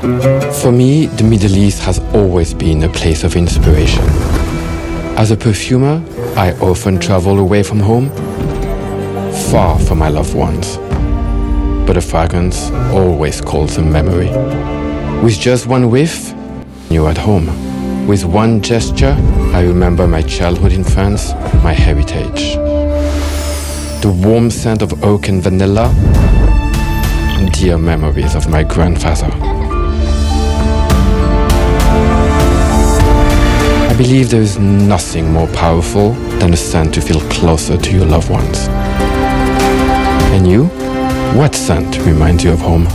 For me, the Middle East has always been a place of inspiration. As a perfumer, I often travel away from home, far from my loved ones. But a fragrance always calls a memory. With just one whiff, you're at home. With one gesture, I remember my childhood in France, my heritage. The warm scent of oak and vanilla, dear memories of my grandfather. I believe there is nothing more powerful than a scent to feel closer to your loved ones. And you? What scent reminds you of home?